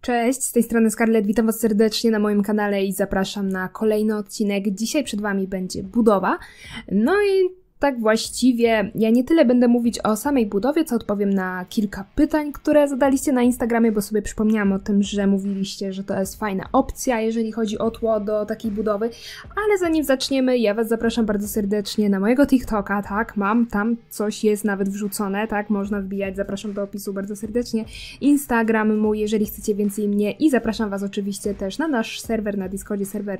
Cześć, z tej strony Scarlett, witam Was serdecznie na moim kanale i zapraszam na kolejny odcinek. Dzisiaj przed Wami będzie budowa. No i tak właściwie ja nie tyle będę mówić o samej budowie, co odpowiem na kilka pytań, które zadaliście na Instagramie, bo sobie przypomniałam o tym, że mówiliście, że to jest fajna opcja, jeżeli chodzi o tło do takiej budowy. Ale zanim zaczniemy, ja Was zapraszam bardzo serdecznie na mojego TikToka, tak, mam tam coś jest nawet wrzucone, tak, można wbijać, zapraszam do opisu bardzo serdecznie. Instagram mój, jeżeli chcecie więcej mnie i zapraszam Was oczywiście też na nasz serwer na Discordzie, serwer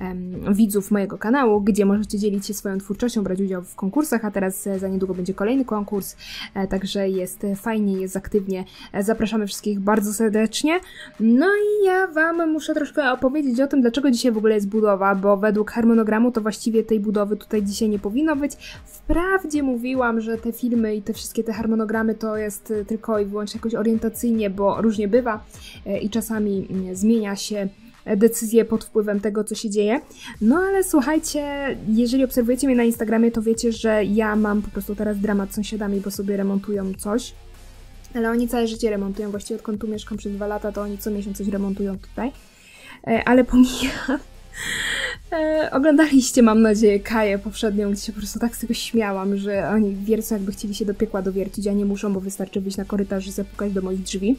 um, widzów mojego kanału, gdzie możecie dzielić się swoją twórczością, brać udział w konkursach, a teraz e, za niedługo będzie kolejny konkurs, e, także jest fajnie, jest aktywnie. E, zapraszamy wszystkich bardzo serdecznie. No i ja Wam muszę troszkę opowiedzieć o tym, dlaczego dzisiaj w ogóle jest budowa, bo według harmonogramu to właściwie tej budowy tutaj dzisiaj nie powinno być. Wprawdzie mówiłam, że te filmy i te wszystkie te harmonogramy to jest tylko i wyłącznie jakoś orientacyjnie, bo różnie bywa i czasami mm, zmienia się decyzje pod wpływem tego, co się dzieje. No ale słuchajcie, jeżeli obserwujecie mnie na Instagramie, to wiecie, że ja mam po prostu teraz dramat z sąsiadami, bo sobie remontują coś. Ale oni całe życie remontują, właściwie odkąd tu mieszkam przez dwa lata, to oni co miesiąc coś remontują tutaj. E, ale pomijam. E, oglądaliście, mam nadzieję, Kaję poprzednią, gdzie się po prostu tak z tego śmiałam, że oni wiercą jakby chcieli się do piekła dowiercić, a nie muszą, bo wystarczy wyjść na korytarz i zapukać do moich drzwi.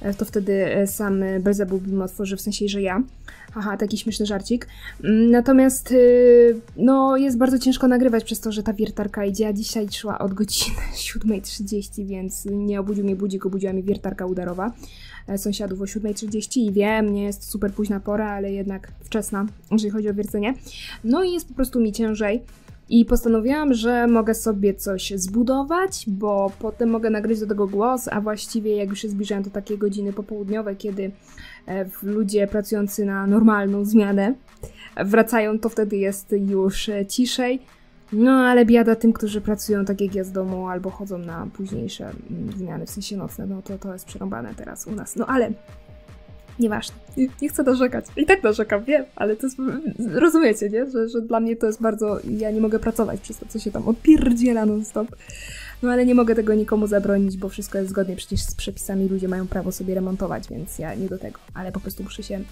E, to wtedy e, sam Belzebub mi otworzy, w sensie, że ja. Aha, taki śmieszny żarcik. Mm, natomiast e, no, jest bardzo ciężko nagrywać przez to, że ta wiertarka idzie, a dzisiaj szła od godziny 7.30, więc nie obudził mnie budzik, obudziła mnie wiertarka udarowa sąsiadów o 7.30 i wiem, nie jest super późna pora, ale jednak wczesna, jeżeli chodzi o wiercenie. No i jest po prostu mi ciężej. I postanowiłam, że mogę sobie coś zbudować, bo potem mogę nagrać do tego głos, a właściwie jak już się zbliżają do takiej godziny popołudniowe, kiedy e, ludzie pracujący na normalną zmianę wracają, to wtedy jest już e, ciszej. No ale biada tym, którzy pracują tak jak ja z domu albo chodzą na późniejsze mm, zmiany, w sensie nocne, no to to jest przerąbane teraz u nas. No ale Nieważne. Nie, nie chcę narzekać. I tak narzekam, wiem, ale to jest... Rozumiecie, nie? Że, że dla mnie to jest bardzo... Ja nie mogę pracować przez to, co się tam odpierdziela non-stop. No ale nie mogę tego nikomu zabronić, bo wszystko jest zgodnie przecież z przepisami. Ludzie mają prawo sobie remontować, więc ja nie do tego. Ale po prostu muszę się mm,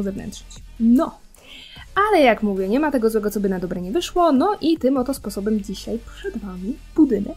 uzewnętrzyć. No! Ale jak mówię, nie ma tego złego, co by na dobre nie wyszło. No i tym oto sposobem dzisiaj przed Wami budynek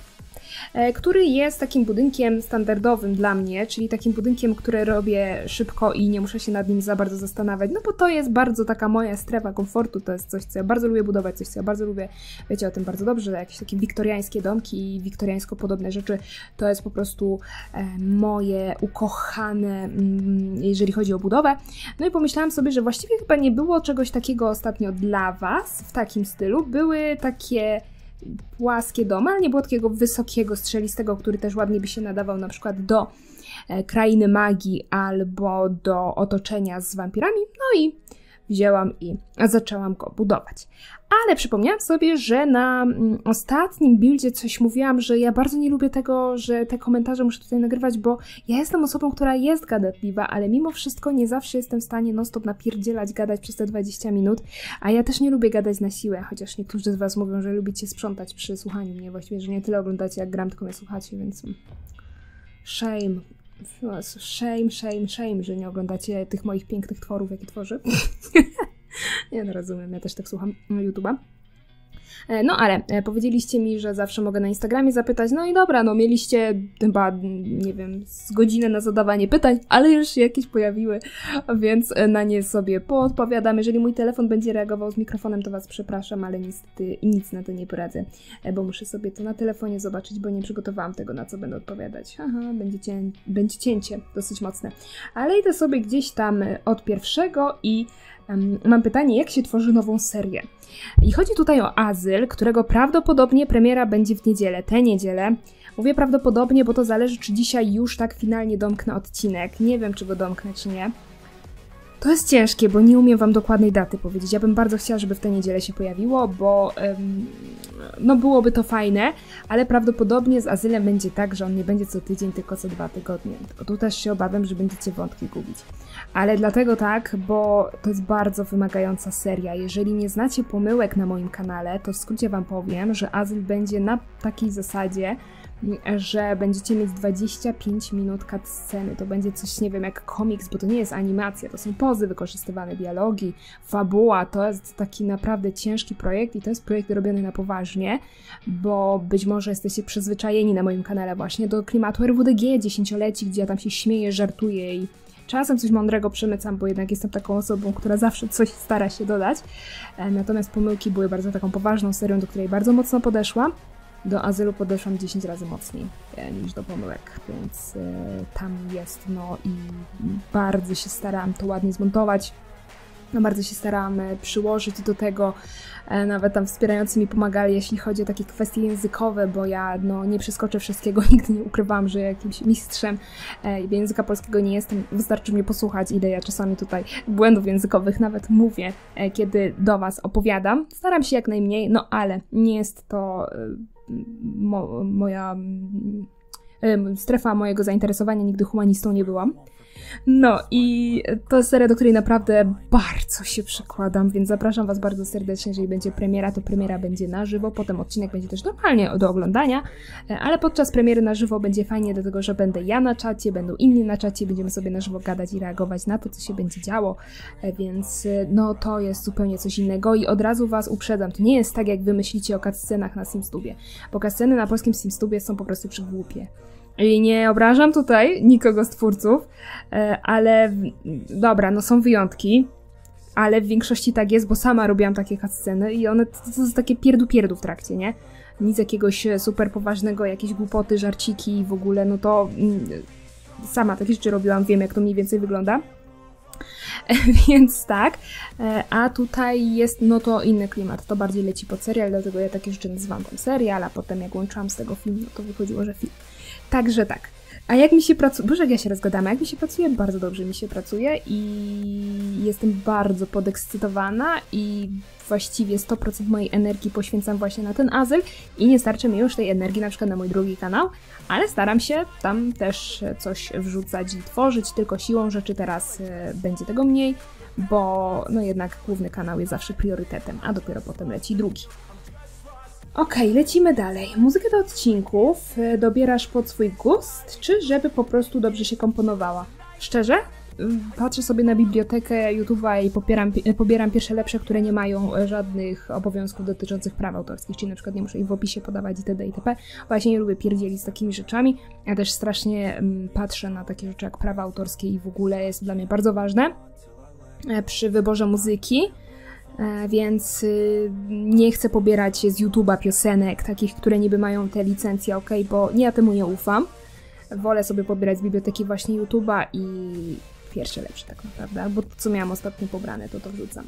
który jest takim budynkiem standardowym dla mnie, czyli takim budynkiem, który robię szybko i nie muszę się nad nim za bardzo zastanawiać, no bo to jest bardzo taka moja strefa komfortu, to jest coś, co ja bardzo lubię budować, coś, co ja bardzo lubię, wiecie o tym bardzo dobrze, jakieś takie wiktoriańskie domki i wiktoriańsko podobne rzeczy, to jest po prostu e, moje ukochane, mm, jeżeli chodzi o budowę. No i pomyślałam sobie, że właściwie chyba nie było czegoś takiego ostatnio dla Was w takim stylu. Były takie płaskie domy, ale nie było takiego wysokiego, strzelistego, który też ładnie by się nadawał na przykład do e, krainy magii albo do otoczenia z wampirami. No i wzięłam i zaczęłam go budować. Ale przypomniałam sobie, że na mm, ostatnim buildzie coś mówiłam, że ja bardzo nie lubię tego, że te komentarze muszę tutaj nagrywać, bo ja jestem osobą, która jest gadatliwa, ale mimo wszystko nie zawsze jestem w stanie non-stop napierdzielać, gadać przez te 20 minut, a ja też nie lubię gadać na siłę, chociaż niektórzy z Was mówią, że lubicie sprzątać przy słuchaniu mnie, właściwie, że nie tyle oglądacie jak gram, tylko mnie słuchacie, więc shame, Shame, shame, shame, że nie oglądacie tych moich pięknych tworów, jakie tworzy. nie no, rozumiem, ja też tak słucham YouTube'a. E, no ale e, powiedzieliście mi, że zawsze mogę na Instagramie zapytać, no i dobra, no mieliście chyba, nie wiem, z godzinę na zadawanie pytań, ale już się jakieś pojawiły, więc e, na nie sobie poodpowiadam. Jeżeli mój telefon będzie reagował z mikrofonem, to Was przepraszam, ale niestety nic na to nie poradzę, bo muszę sobie to na telefonie zobaczyć, bo nie przygotowałam tego, na co będę odpowiadać. Aha, będzie, cię, będzie cięcie dosyć mocne. Ale idę sobie gdzieś tam od pierwszego i mam pytanie, jak się tworzy nową serię? I chodzi tutaj o Azyl, którego prawdopodobnie premiera będzie w niedzielę, tę niedzielę. Mówię prawdopodobnie, bo to zależy, czy dzisiaj już tak finalnie domknę odcinek. Nie wiem, czy go domknę, czy nie. To jest ciężkie, bo nie umiem wam dokładnej daty powiedzieć. Ja bym bardzo chciała, żeby w tę niedzielę się pojawiło, bo um, no byłoby to fajne, ale prawdopodobnie z Azylem będzie tak, że on nie będzie co tydzień, tylko co dwa tygodnie. Tylko tu też się obawiam, że będziecie wątki gubić. Ale dlatego tak, bo to jest bardzo wymagająca seria. Jeżeli nie znacie pomyłek na moim kanale, to w skrócie wam powiem, że Azyl będzie na takiej zasadzie, że będziecie mieć 25 minut cutsceny. To będzie coś, nie wiem, jak komiks, bo to nie jest animacja, to są pozy wykorzystywane, dialogi, fabuła. To jest taki naprawdę ciężki projekt i to jest projekt robiony na poważnie, bo być może jesteście przyzwyczajeni na moim kanale właśnie do klimatu RWDG dziesięcioleci, gdzie ja tam się śmieję, żartuję i Czasem coś mądrego przemycam, bo jednak jestem taką osobą, która zawsze coś stara się dodać. E, natomiast pomyłki były bardzo taką poważną serią, do której bardzo mocno podeszłam do azylu podeszłam 10 razy mocniej e, niż do pomyłek, więc e, tam jest, no i bardzo się starałam to ładnie zmontować. No bardzo się starałam e, przyłożyć do tego, nawet tam wspierający mi pomagali, jeśli chodzi o takie kwestie językowe, bo ja no, nie przeskoczę wszystkiego, nigdy nie ukrywam, że jakimś mistrzem języka polskiego nie jestem. Wystarczy mnie posłuchać, ile ja czasami tutaj błędów językowych nawet mówię, kiedy do Was opowiadam. Staram się jak najmniej, no ale nie jest to mo, moja strefa mojego zainteresowania, nigdy humanistą nie byłam. No i to jest seria, do której naprawdę bardzo się przykładam, więc zapraszam Was bardzo serdecznie, jeżeli będzie premiera, to premiera będzie na żywo, potem odcinek będzie też normalnie do oglądania, ale podczas premiery na żywo będzie fajnie, dlatego że będę ja na czacie, będą inni na czacie, będziemy sobie na żywo gadać i reagować na to, co się będzie działo, więc no to jest zupełnie coś innego i od razu Was uprzedzam, to nie jest tak, jak Wy myślicie o cutscenach na SimStubie, bo cutsceny na polskim SimStubie są po prostu przygłupie. I nie obrażam tutaj nikogo z twórców, e, ale dobra, no są wyjątki, ale w większości tak jest, bo sama robiłam takie sceny i one to, to są takie pierdu-pierdu w trakcie, nie? Nic jakiegoś super poważnego, jakieś głupoty, żarciki i w ogóle, no to mm, sama takie rzeczy robiłam, wiem jak to mniej więcej wygląda. Więc tak, e, a tutaj jest no to inny klimat, to bardziej leci pod serial, dlatego ja takie rzeczy nazywam ten serial, a potem jak łączyłam z tego film, no to wychodziło, że film. Także tak. A jak mi się pracuje, boże jak ja się rozgadam, jak mi się pracuje, bardzo dobrze mi się pracuje i jestem bardzo podekscytowana i właściwie 100% mojej energii poświęcam właśnie na ten azyl i nie starczy mi już tej energii na przykład na mój drugi kanał, ale staram się tam też coś wrzucać i tworzyć, tylko siłą rzeczy teraz e, będzie tego mniej, bo no jednak główny kanał jest zawsze priorytetem, a dopiero potem leci drugi. Ok, lecimy dalej. Muzykę do odcinków e, dobierasz pod swój gust, czy żeby po prostu dobrze się komponowała? Szczerze? Mm, patrzę sobie na bibliotekę YouTube'a i popieram, e, pobieram pierwsze lepsze, które nie mają e, żadnych obowiązków dotyczących praw autorskich, czyli na przykład nie muszę ich w opisie podawać itd. itp. Właśnie nie lubię pierdzieli z takimi rzeczami. Ja też strasznie mm, patrzę na takie rzeczy jak prawa autorskie i w ogóle jest dla mnie bardzo ważne przy wyborze muzyki. E, więc y, nie chcę pobierać z YouTube'a piosenek, takich, które niby mają te licencje, ok, bo nie ja temu nie ufam. Wolę sobie pobierać z biblioteki właśnie YouTube'a i pierwsze lepsze tak naprawdę, albo to, co miałam ostatnio pobrane, to to wrzucam.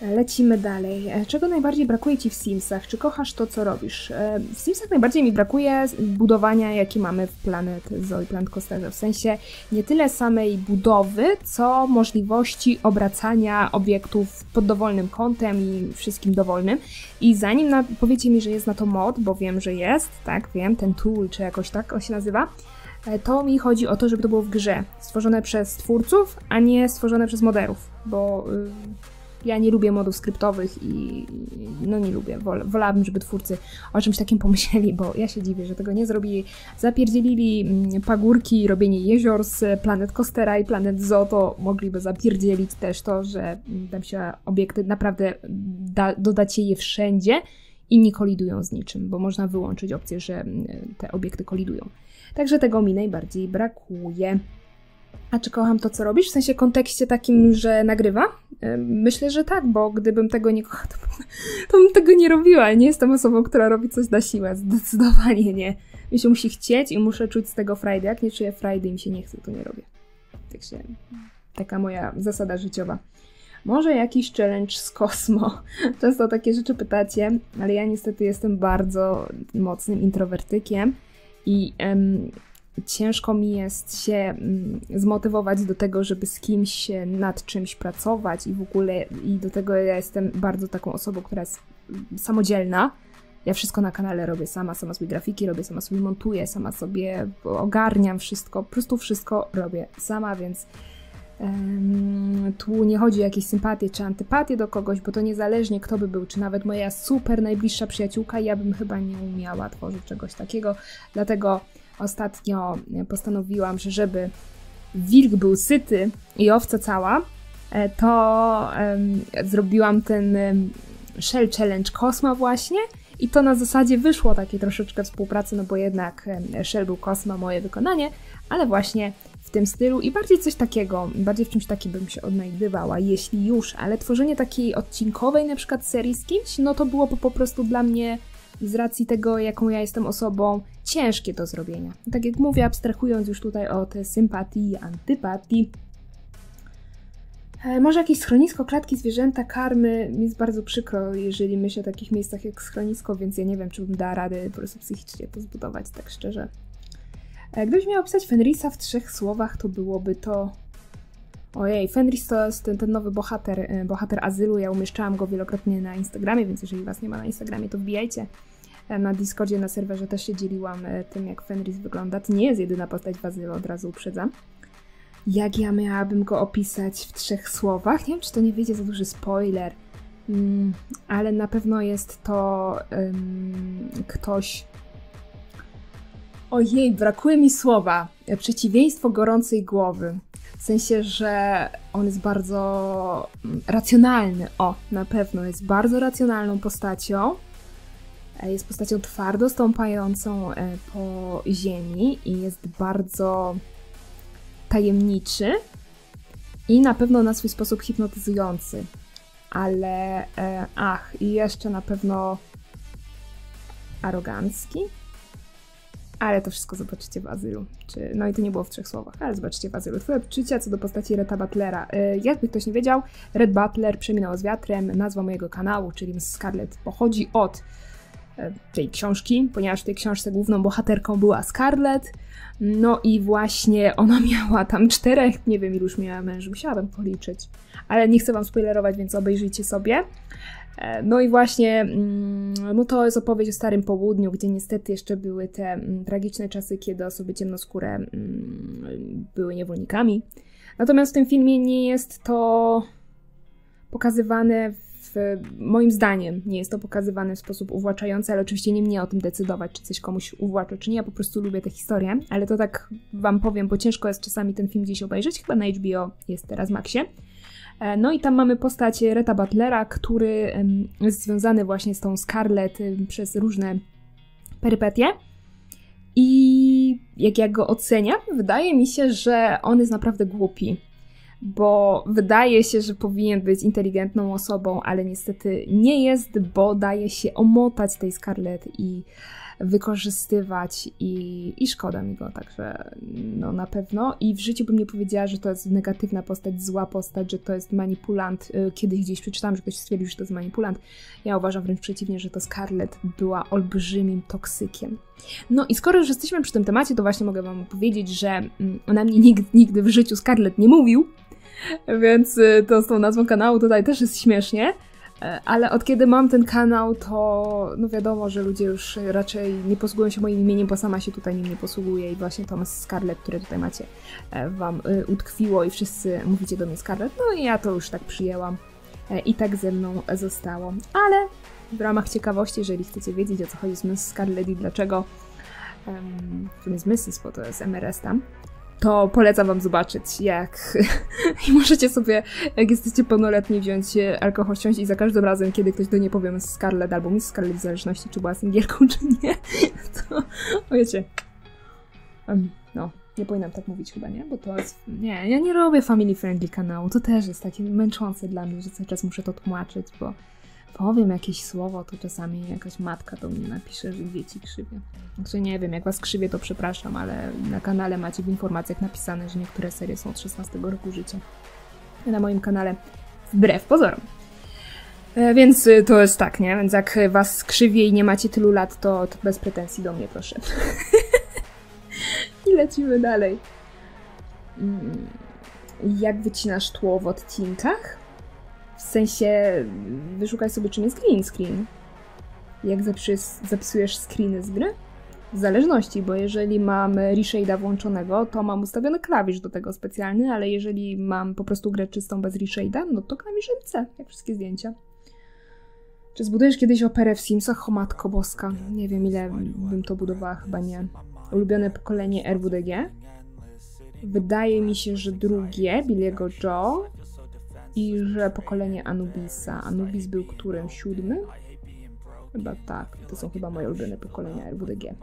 Lecimy dalej. E, czego najbardziej brakuje Ci w Simsach? Czy kochasz to, co robisz? E, w Simsach najbardziej mi brakuje budowania, jakie mamy w Planet Zoo i Planet Coasterze. W sensie nie tyle samej budowy, co możliwości obracania obiektów pod dowolnym kątem i wszystkim dowolnym. I zanim na, powiecie mi, że jest na to mod, bo wiem, że jest, tak, wiem, ten tool, czy jakoś tak on się nazywa, e, to mi chodzi o to, żeby to było w grze, stworzone przez twórców, a nie stworzone przez moderów, bo... Yy, ja nie lubię modów skryptowych i no nie lubię. Wol, wolałabym, żeby twórcy o czymś takim pomyśleli, bo ja się dziwię, że tego nie zrobili. Zapierdzielili mm, pagórki, robienie jezior z Planet Coastera i Planet Zoo, to mogliby zapierdzielić też to, że mm, tam się obiekty naprawdę da, dodacie je wszędzie i nie kolidują z niczym, bo można wyłączyć opcję, że mm, te obiekty kolidują. Także tego mi najbardziej brakuje. A czy kocham to, co robisz? W sensie kontekście takim, że nagrywa? Myślę, że tak, bo gdybym tego nie kochała, to, to bym tego nie robiła. Nie jestem osobą, która robi coś na siłę. Zdecydowanie nie. Mi się musi chcieć i muszę czuć z tego frajdę. Jak nie czuję frajdy i mi się nie chce, to nie robię. Także taka moja zasada życiowa. Może jakiś challenge z kosmo. Często takie rzeczy pytacie, ale ja niestety jestem bardzo mocnym introwertykiem i em, ciężko mi jest się mm, zmotywować do tego, żeby z kimś nad czymś pracować i w ogóle i do tego ja jestem bardzo taką osobą, która jest mm, samodzielna. Ja wszystko na kanale robię sama, sama sobie grafiki robię, sama sobie montuję, sama sobie ogarniam wszystko, po prostu wszystko robię sama, więc um, tu nie chodzi o jakieś sympatie czy antypatie do kogoś, bo to niezależnie kto by był, czy nawet moja super najbliższa przyjaciółka, ja bym chyba nie umiała tworzyć czegoś takiego, dlatego ostatnio postanowiłam, że żeby wilk był syty i owca cała, e, to zrobiłam ten Shell Challenge Kosma właśnie i to na zasadzie wyszło takie troszeczkę współpracy, no bo jednak Shell był Kosma, moje wykonanie, ale właśnie w tym stylu i bardziej coś takiego, bardziej w czymś takim bym się odnajdywała, jeśli już, ale tworzenie takiej odcinkowej na przykład serii z kimś, no to byłoby po prostu dla mnie z racji tego, jaką ja jestem osobą, ciężkie do zrobienia. Tak jak mówię, abstrahując już tutaj od sympatii i antypatii, e, może jakieś schronisko, klatki, zwierzęta, karmy. Mi jest bardzo przykro, jeżeli myślę o takich miejscach jak schronisko, więc ja nie wiem, czy bym dała radę po prostu psychicznie to zbudować, tak szczerze. E, gdybyś miał opisać Fenrisa w trzech słowach, to byłoby to... Ojej, Fenris to jest ten, ten nowy bohater, e, bohater azylu. Ja umieszczałam go wielokrotnie na Instagramie, więc jeżeli was nie ma na Instagramie, to wbijajcie. E, na Discordzie, na serwerze też się dzieliłam tym, jak Fenris wygląda. To nie jest jedyna postać w azylu, od razu uprzedzam. Jak ja miałabym go opisać w trzech słowach? Nie wiem, czy to nie wyjdzie za duży spoiler, mm, ale na pewno jest to ktoś, Ojej, brakuje mi słowa. Przeciwieństwo gorącej głowy. W sensie, że on jest bardzo racjonalny. O, na pewno jest bardzo racjonalną postacią. E, jest postacią twardo stąpającą e, po ziemi i jest bardzo tajemniczy i na pewno na swój sposób hipnotyzujący. Ale e, ach, i jeszcze na pewno arogancki ale to wszystko zobaczycie w Azylu. Czy, no i to nie było w trzech słowach, ale zobaczycie w Azylu. Twoje odczucia co do postaci Reta Butlera. Y, jakby ktoś nie wiedział, Red Butler przeminął z wiatrem. Nazwa mojego kanału, czyli Miss Scarlet, pochodzi od tej książki, ponieważ w tej książce główną bohaterką była Scarlet. No i właśnie ona miała tam czterech, nie wiem ilu już miała mężów, musiałabym policzyć. Ale nie chcę wam spoilerować, więc obejrzyjcie sobie. E, no i właśnie, mm, no to jest opowieść o Starym Południu, gdzie niestety jeszcze były te mm, tragiczne czasy, kiedy osoby ciemnoskóre mm, były niewolnikami. Natomiast w tym filmie nie jest to pokazywane w, moim zdaniem, nie jest to pokazywane w sposób uwłaczający, ale oczywiście nie mnie o tym decydować, czy coś komuś uwłacza, czy nie. Ja po prostu lubię tę historię, ale to tak wam powiem, bo ciężko jest czasami ten film gdzieś obejrzeć. Chyba na HBO jest teraz Maxie. E, no i tam mamy postać Reta Butlera, który jest związany właśnie z tą Scarlett przez różne perypetie. I jak ja go oceniam, wydaje mi się, że on jest naprawdę głupi. Bo wydaje się, że powinien być inteligentną osobą, ale niestety nie jest, bo daje się omotać tej Scarlett i wykorzystywać i, i szkoda mi go, także no na pewno. I w życiu bym nie powiedziała, że to jest negatywna postać, zła postać, że to jest manipulant. Y, kiedyś gdzieś przeczytałam, że ktoś stwierdził, że to jest manipulant. Ja uważam wręcz przeciwnie, że to Scarlett była olbrzymim toksykiem. No i skoro już jesteśmy przy tym temacie, to właśnie mogę wam powiedzieć, że mm, na mnie nikt nigdy w życiu Scarlett nie mówił, więc y, to z tą nazwą kanału tutaj też jest śmiesznie. E, ale od kiedy mam ten kanał, to no wiadomo, że ludzie już raczej nie posługują się moim imieniem, bo sama się tutaj nim nie posługuję i właśnie Thomas Scarlett, które tutaj macie, e, wam e, utkwiło i wszyscy mówicie do mnie Scarlett, no i ja to już tak przyjęłam i tak ze mną zostało. Ale w ramach ciekawości, jeżeli chcecie wiedzieć o co chodzi z Miss Scarlett i dlaczego um, to jest Mrs., bo to jest MRS tam, to polecam wam zobaczyć, jak i możecie sobie, jak jesteście pełnoletni, wziąć alkohol, wsiąść i za każdym razem, kiedy ktoś do niej powie Miss Scarlett albo Miss Scarlett, w zależności czy była singielką, czy nie, to, wiecie, no, nie powinnam tak mówić chyba, nie? Bo to jest, nie, ja nie robię family friendly kanału, to też jest takie męczące dla mnie, że cały czas muszę to tłumaczyć, bo powiem jakieś słowo, to czasami jakaś matka do mnie napisze, że dzieci krzywie. Znaczy nie wiem, jak was krzywie, to przepraszam, ale na kanale macie w informacjach napisane, że niektóre serie są od 16 roku życia. Na moim kanale wbrew pozorom. E, więc y, to jest tak, nie? Więc jak was krzywie i nie macie tylu lat, to, to bez pretensji do mnie, proszę. lecimy dalej. Mm, jak wycinasz tło w odcinkach? W sensie, wyszukaj sobie czym jest green screen. Jak zapisujesz, zapisujesz screeny z gry? W zależności, bo jeżeli mam reshade'a włączonego, to mam ustawiony klawisz do tego specjalny, ale jeżeli mam po prostu grę czystą bez reshade'a, no to klawiszem C, jak wszystkie zdjęcia. Czy zbudujesz kiedyś operę w Simsach? O matko boska. Nie wiem ile bym to budowała, chyba nie. Ulubione pokolenie RWDG? Wydaje mi się, że drugie, Billiego Joe i że pokolenie Anubisa. Anubis był którym? Siódmy? Chyba tak. To są chyba moje ulubione pokolenia RWDG.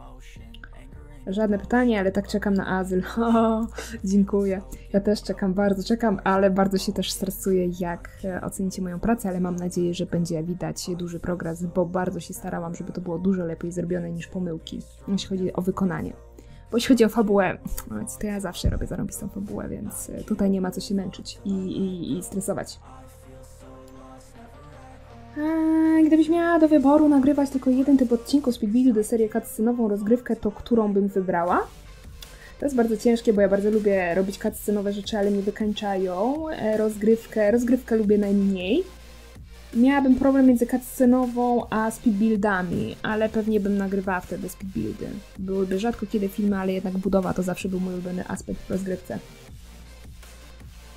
Żadne pytanie, ale tak czekam na azyl. Dziękuję. Ja też czekam, bardzo czekam, ale bardzo się też stresuję, jak e, ocenicie moją pracę, ale mam nadzieję, że będzie widać duży progres, bo bardzo się starałam, żeby to było dużo lepiej zrobione niż pomyłki, jeśli chodzi o wykonanie. Bo jeśli chodzi o fabułę, to ja zawsze robię zarąbistą fabułę, więc e, tutaj nie ma co się męczyć i, i, i stresować. Gdybyś miała do wyboru nagrywać tylko jeden typ odcinków Speedbuildy, serię cutscenową, rozgrywkę, to którą bym wybrała? To jest bardzo ciężkie, bo ja bardzo lubię robić cutscenowe rzeczy, ale mnie wykańczają. E, rozgrywkę, rozgrywkę lubię najmniej. Miałabym problem między cutscenową a speedbuildami, ale pewnie bym nagrywała wtedy speedbuildy. Byłyby rzadko kiedy filmy, ale jednak budowa to zawsze był mój ulubiony aspekt w rozgrywce.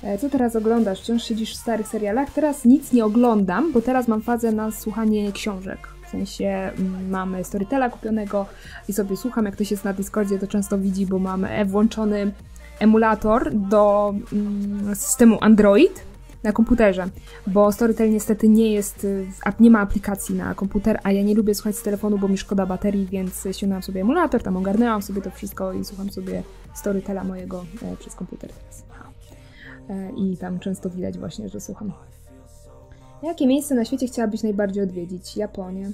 E, co teraz oglądasz? Wciąż siedzisz w starych serialach? Teraz nic nie oglądam, bo teraz mam fazę na słuchanie książek. W sensie mm, mamy Storytela kupionego i sobie słucham, jak ktoś jest na Discordzie, to często widzi, bo mam e, włączony emulator do mm, systemu Android na komputerze, bo Storytel niestety nie jest, nie ma aplikacji na komputer, a ja nie lubię słuchać z telefonu, bo mi szkoda baterii, więc ściągnęłam sobie emulator, tam ogarnęłam sobie to wszystko i słucham sobie Storytela mojego e, przez komputer teraz. E, i tam często widać właśnie, że słucham. Jakie miejsce na świecie chciałabyś najbardziej odwiedzić? Japonię.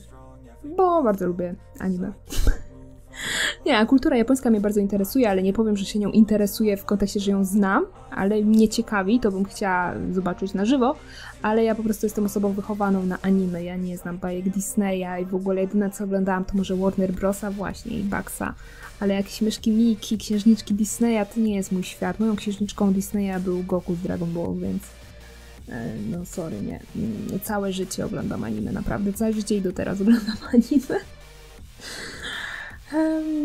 Bo bardzo lubię anime. Nie, kultura japońska mnie bardzo interesuje, ale nie powiem, że się nią interesuję w kontekście, że ją znam, ale mnie ciekawi, to bym chciała zobaczyć na żywo, ale ja po prostu jestem osobą wychowaną na anime, ja nie znam bajek Disneya i w ogóle jedyne co oglądałam to może Warner Brosa właśnie i Baxa, ale jakieś myszki Miki, księżniczki Disneya to nie jest mój świat. Moją księżniczką Disneya był Goku z Dragon Ball, więc e, no sorry, nie. Całe życie oglądam anime, naprawdę. Całe życie i do teraz oglądam anime.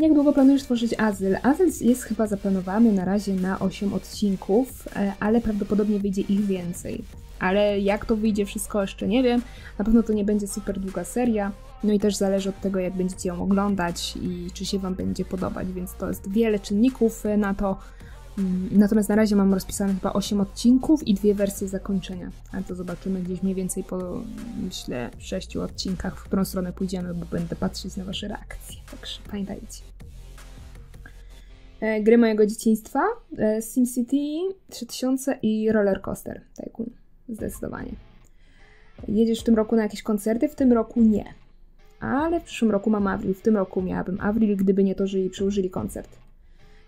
Jak długo planujesz tworzyć Azyl? Azyl jest chyba zaplanowany na razie na 8 odcinków, e, ale prawdopodobnie wyjdzie ich więcej. Ale jak to wyjdzie, wszystko jeszcze nie wiem. Na pewno to nie będzie super długa seria. No i też zależy od tego, jak będziecie ją oglądać i czy się Wam będzie podobać, więc to jest wiele czynników e, na to. Mm, natomiast na razie mam rozpisane chyba 8 odcinków i dwie wersje zakończenia. Ale to zobaczymy gdzieś mniej więcej po, myślę, 6 odcinkach, w którą stronę pójdziemy, bo będę patrzeć na Wasze reakcje. Także pamiętajcie. E, gry mojego dzieciństwa e, SimCity 3000 i Roller Coaster Tycoon. Zdecydowanie. Jedziesz w tym roku na jakieś koncerty? W tym roku nie ale w przyszłym roku mam Avril. W tym roku miałabym Avril, gdyby nie to, że jej przyłożyli koncert.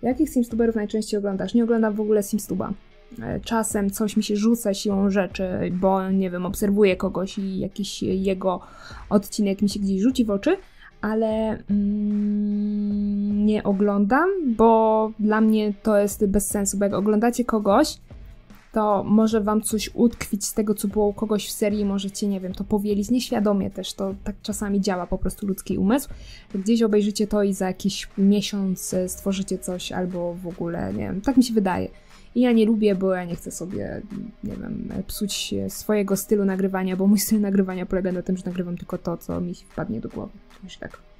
Jakich Simstuberów najczęściej oglądasz? Nie oglądam w ogóle Simstuba. E, czasem coś mi się rzuca siłą rzeczy, bo nie wiem, obserwuję kogoś i jakiś jego odcinek mi się gdzieś rzuci w oczy, ale mm, nie oglądam, bo dla mnie to jest bez sensu, bo jak oglądacie kogoś, to może wam coś utkwić z tego, co było u kogoś w serii, możecie, nie wiem, to powielić nieświadomie też, to tak czasami działa po prostu ludzki umysł. Gdzieś obejrzycie to i za jakiś miesiąc e, stworzycie coś albo w ogóle, nie wiem, tak mi się wydaje. I ja nie lubię, bo ja nie chcę sobie, nie wiem, psuć swojego stylu nagrywania, bo mój styl nagrywania polega na tym, że nagrywam tylko to, co mi wpadnie do głowy. Już tak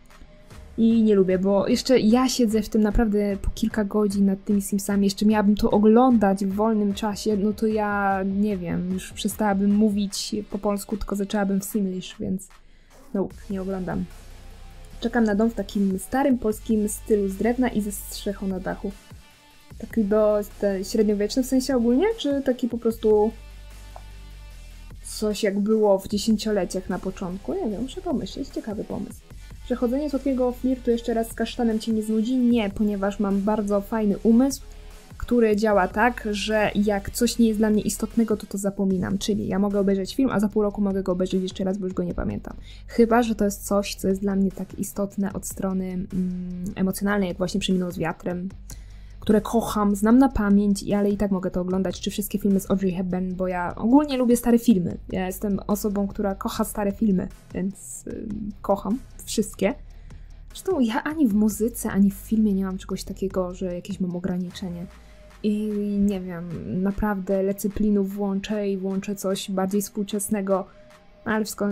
i nie lubię, bo jeszcze ja siedzę w tym naprawdę po kilka godzin nad tymi Simsami, jeszcze miałabym to oglądać w wolnym czasie, no to ja nie wiem, już przestałabym mówić po polsku, tylko zaczęłabym w Simlish, więc no, nie oglądam. Czekam na dom w takim starym polskim stylu z drewna i ze strzechą na dachu. Taki do średniowieczny w sensie ogólnie, czy taki po prostu coś jak było w dziesięcioleciach na początku? Nie wiem, muszę pomyśleć, ciekawy pomysł. Przechodzenie słodkiego flirtu jeszcze raz z kasztanem Cię nie znudzi? Nie, ponieważ mam bardzo fajny umysł, który działa tak, że jak coś nie jest dla mnie istotnego, to to zapominam. Czyli ja mogę obejrzeć film, a za pół roku mogę go obejrzeć jeszcze raz, bo już go nie pamiętam. Chyba, że to jest coś, co jest dla mnie tak istotne od strony mm, emocjonalnej, jak właśnie przeminął z wiatrem. Które kocham, znam na pamięć, ale i tak mogę to oglądać, czy wszystkie filmy z Audrey Hepburn, bo ja ogólnie lubię stare filmy. Ja jestem osobą, która kocha stare filmy, więc yy, kocham wszystkie. Zresztą ja ani w muzyce, ani w filmie nie mam czegoś takiego, że jakieś mam ograniczenie. I nie wiem, naprawdę lecę plinów włączę i włączę coś bardziej współczesnego, ale wszystko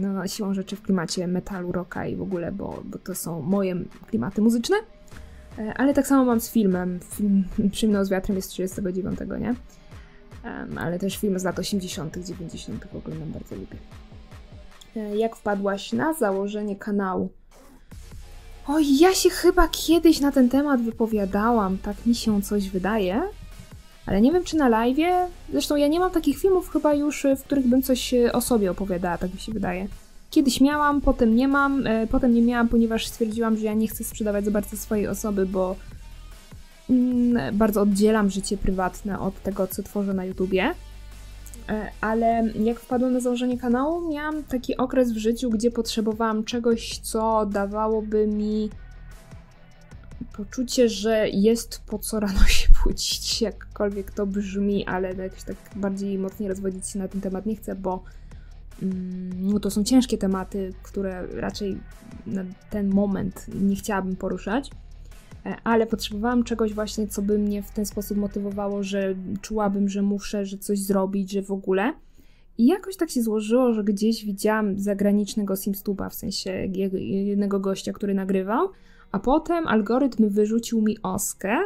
no, siłą rzeczy w klimacie metalu, rocka i w ogóle, bo, bo to są moje klimaty muzyczne. E, ale tak samo mam z filmem. Film Przyjemno z wiatrem jest 39, nie? Ale też film z lat 80., 90. oglądam, bardzo lubię. E, jak wpadłaś na założenie kanału? Oj, ja się chyba kiedyś na ten temat wypowiadałam, tak mi się coś wydaje. Ale nie wiem, czy na live. Zresztą ja nie mam takich filmów chyba już, w których bym coś o sobie opowiadała, tak mi się wydaje. Kiedyś miałam, potem nie mam, e, potem nie miałam, ponieważ stwierdziłam, że ja nie chcę sprzedawać za bardzo swojej osoby, bo mm, bardzo oddzielam życie prywatne od tego, co tworzę na YouTubie. E, ale jak wpadłam na założenie kanału, miałam taki okres w życiu, gdzie potrzebowałam czegoś, co dawałoby mi poczucie, że jest po co rano się budzić, jakkolwiek to brzmi, ale jakoś tak bardziej mocniej rozwodzić się na ten temat nie chcę, bo no to są ciężkie tematy, które raczej na ten moment nie chciałabym poruszać. E, ale potrzebowałam czegoś właśnie, co by mnie w ten sposób motywowało, że czułabym, że muszę, że coś zrobić, że w ogóle. I jakoś tak się złożyło, że gdzieś widziałam zagranicznego Simstuba, w sensie jednego gościa, który nagrywał, a potem algorytm wyrzucił mi Oskę,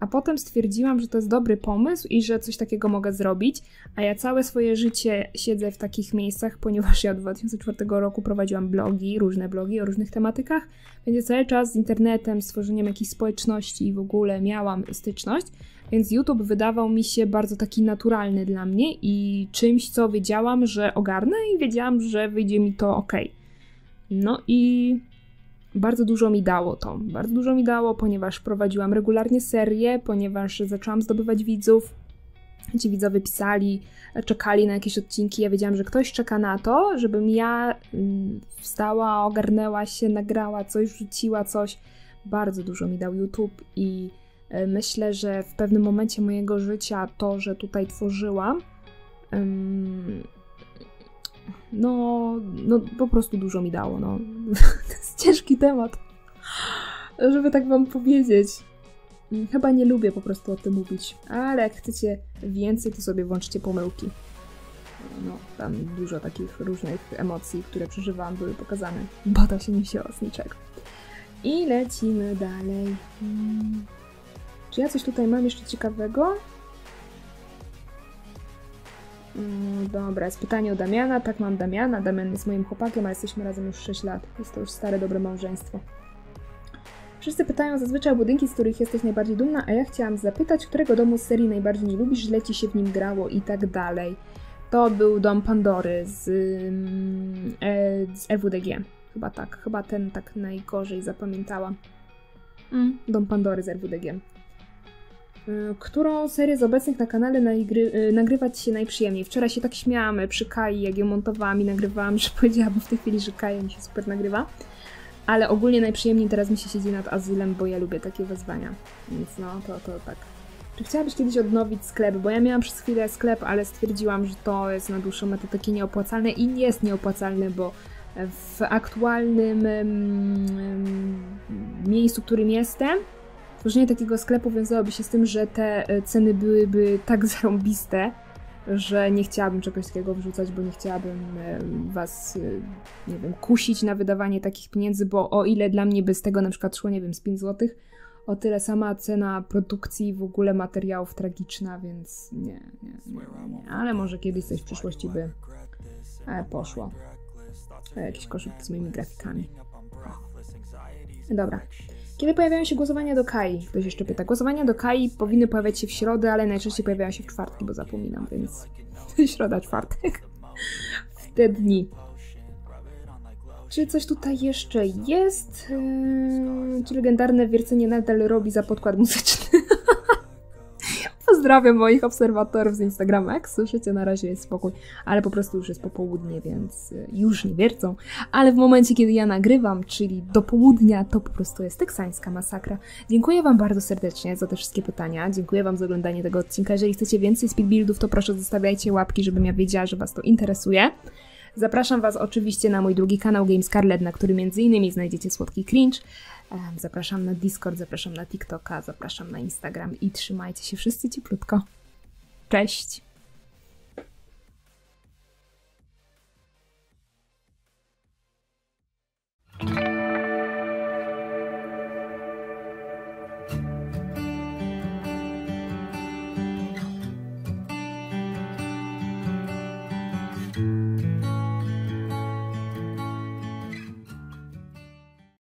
a potem stwierdziłam, że to jest dobry pomysł i że coś takiego mogę zrobić, a ja całe swoje życie siedzę w takich miejscach, ponieważ ja od 2004 roku prowadziłam blogi, różne blogi o różnych tematykach, więc cały czas z internetem, z tworzeniem jakiejś społeczności i w ogóle miałam styczność, więc YouTube wydawał mi się bardzo taki naturalny dla mnie i czymś, co wiedziałam, że ogarnę i wiedziałam, że wyjdzie mi to ok. No i bardzo dużo mi dało to. Bardzo dużo mi dało, ponieważ prowadziłam regularnie serię, ponieważ zaczęłam zdobywać widzów. Ci widzowie pisali, czekali na jakieś odcinki. Ja wiedziałam, że ktoś czeka na to, żebym ja mm, wstała, ogarnęła się, nagrała coś, rzuciła coś. Bardzo dużo mi dał YouTube i e, myślę, że w pewnym momencie mojego życia to, że tutaj tworzyłam, no, no po prostu dużo mi dało, no. ciężki temat, żeby tak wam powiedzieć. Chyba nie lubię po prostu o tym mówić, ale jak chcecie więcej, to sobie włączcie pomyłki. No, tam dużo takich różnych emocji, które przeżywałam, były pokazane. Bo to się nie wzięło z niczego. I lecimy dalej. Hmm. Czy ja coś tutaj mam jeszcze ciekawego? Mm, dobra, jest pytanie o Damiana. Tak, mam Damiana. Damian jest moim chłopakiem, a jesteśmy razem już 6 lat. Jest to już stare, dobre małżeństwo. Wszyscy pytają zazwyczaj o budynki, z których jesteś najbardziej dumna, a ja chciałam zapytać, którego domu z serii najbardziej nie lubisz, źle ci się w nim grało i tak dalej. To był dom Pandory z, mm, e, z RWDG. Chyba tak, chyba ten tak najgorzej zapamiętałam. Mm, dom Pandory z RWDG. Y, którą serię z obecnych na kanale nagry y, nagrywać się najprzyjemniej? Wczoraj się tak śmiałam przy Kai, jak ją montowałam i nagrywałam, że powiedziałabym w tej chwili, że Kai mi się super nagrywa. Ale ogólnie najprzyjemniej teraz mi się siedzi nad azylem, bo ja lubię takie wyzwania. Więc no, to, to tak. Czy chciałabyś kiedyś odnowić sklep? Bo ja miałam przez chwilę sklep, ale stwierdziłam, że to jest na dłuższą metę takie nieopłacalne i nie jest nieopłacalne, bo w aktualnym um, miejscu, w którym jestem, Tworzenie takiego sklepu wiązałoby się z tym, że te e, ceny byłyby tak zarąbiste, że nie chciałabym czegoś takiego wrzucać, bo nie chciałabym e, was, e, nie wiem, kusić na wydawanie takich pieniędzy, bo o ile dla mnie by z tego na przykład szło, nie wiem, z 5 zł, o tyle sama cena produkcji w ogóle materiałów tragiczna, więc nie, nie, nie, nie. ale może kiedyś coś w przyszłości by poszło. Jakieś koszulki z moimi grafikami. Dobra. Kiedy pojawiają się głosowania do KAI? Ktoś jeszcze pyta. Głosowania do KAI powinny pojawiać się w środę, ale najczęściej pojawiają się w czwartki, bo zapominam, więc środa, czwartek. w te dni. Czy coś tutaj jeszcze jest? Yy, czy legendarne wiercenie nadal robi za podkład muzyczny? Pozdrawiam moich obserwatorów z Instagrama. Jak słyszycie, na razie jest spokój, ale po prostu już jest popołudnie, więc y, już nie wiercą. Ale w momencie, kiedy ja nagrywam, czyli do południa, to po prostu jest teksańska masakra. Dziękuję Wam bardzo serdecznie za te wszystkie pytania. Dziękuję Wam za oglądanie tego odcinka. Jeżeli chcecie więcej speedbuildów, to proszę zostawiajcie łapki, żebym ja wiedziała, że Was to interesuje. Zapraszam Was oczywiście na mój drugi kanał Game Scarlet, na którym m.in. znajdziecie słodki cringe. Zapraszam na Discord, zapraszam na TikToka, zapraszam na Instagram i trzymajcie się wszyscy cieplutko. Cześć!